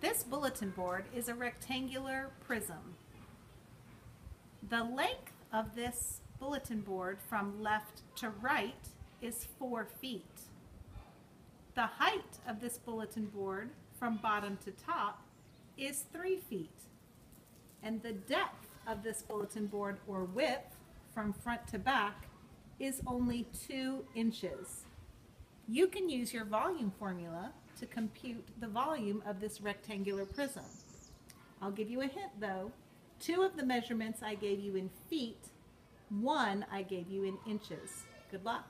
This bulletin board is a rectangular prism. The length of this bulletin board from left to right is four feet. The height of this bulletin board from bottom to top is three feet. And the depth of this bulletin board or width from front to back is only two inches. You can use your volume formula to compute the volume of this rectangular prism. I'll give you a hint though. Two of the measurements I gave you in feet, one I gave you in inches. Good luck.